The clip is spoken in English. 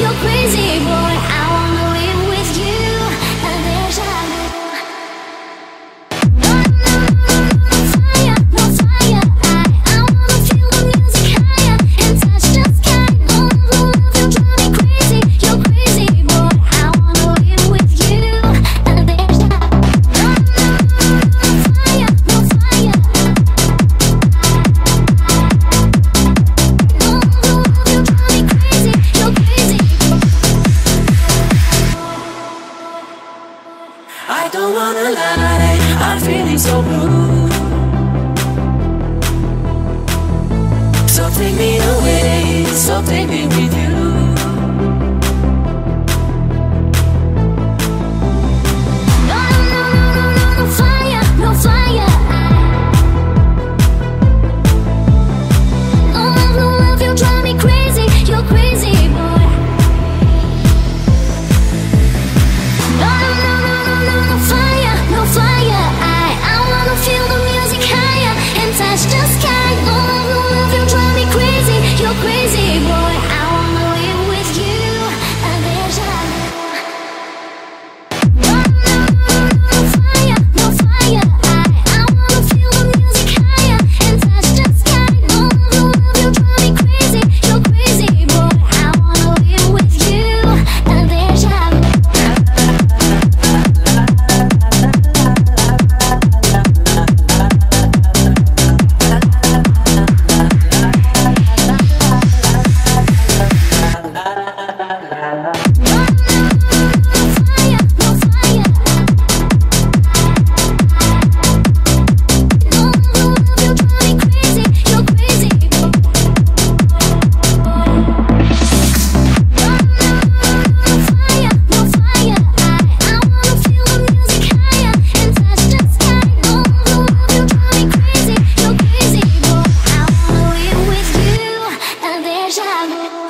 You're crazy. I'm feeling so blue. So take me away, so take me with you. I'm